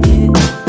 You.